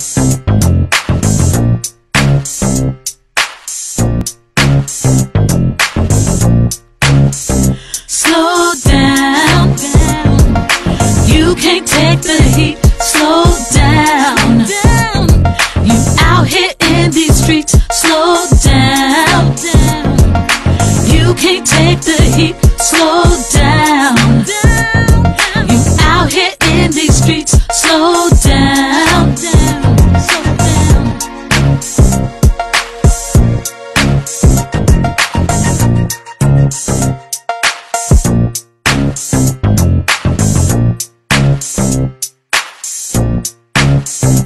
Slow down. You can't take the heat. Slow down. You out here in these streets. Slow down. You can't take the heat. Slow down. Thank